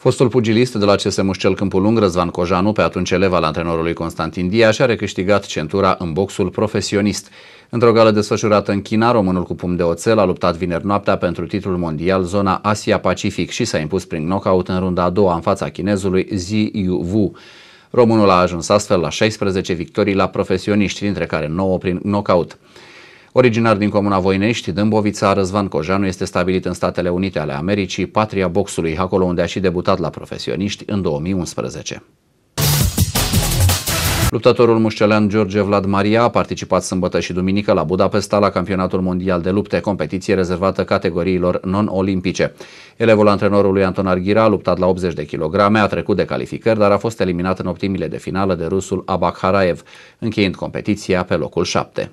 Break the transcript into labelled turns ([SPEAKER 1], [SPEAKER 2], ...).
[SPEAKER 1] Fostul pugilist de la CS Mușcel Câmpul Lung, Răzvan Cojanu, pe atunci elev al antrenorului Constantin Diaș, și-a recâștigat centura în boxul profesionist. Într-o gală desfășurată în China, românul cu pum de oțel a luptat vineri noaptea pentru titlul mondial zona Asia-Pacific și s-a impus prin knockout în runda a doua în fața chinezului Zi Yu Wu. Românul a ajuns astfel la 16 victorii la profesioniști, dintre care 9 prin knockout. Originar din comuna Voinești, Dâmbovița, Răzvan Cojanu este stabilit în Statele Unite ale Americii, patria boxului, acolo unde a și debutat la profesioniști în 2011. Luptătorul mușcelean George Vlad Maria a participat sâmbătă și duminică la Budapesta la campionatul mondial de lupte, competiție rezervată categoriilor non-olimpice. Elevul antrenorului Anton Arghira a luptat la 80 de kilograme, a trecut de calificări, dar a fost eliminat în optimile de finală de rusul Abak Haraev, încheind competiția pe locul 7.